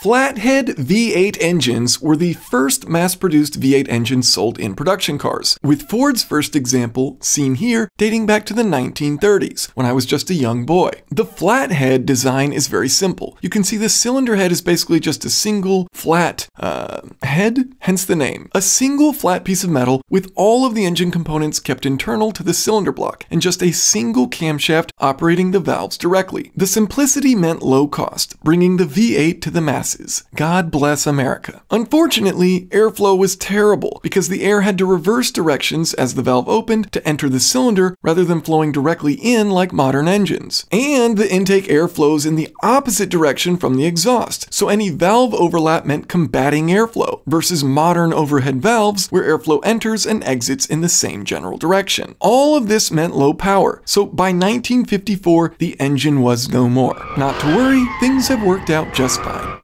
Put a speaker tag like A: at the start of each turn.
A: Flathead V8 engines were the first mass-produced V8 engines sold in production cars, with Ford's first example, seen here, dating back to the 1930s, when I was just a young boy. The flathead design is very simple. You can see the cylinder head is basically just a single, flat, uh, head, hence the name. A single flat piece of metal with all of the engine components kept internal to the cylinder block, and just a single camshaft operating the valves directly. The simplicity meant low cost, bringing the V8 to the masses. God bless America. Unfortunately, airflow was terrible because the air had to reverse directions as the valve opened to enter the cylinder rather than flowing directly in like modern engines. And the intake air flows in the opposite direction from the exhaust, so any valve overlap meant combating airflow versus modern overhead valves where airflow enters and exits in the same general direction. All of this meant low power, so by 1954 the engine was no more. Not to worry, things have worked out just fine.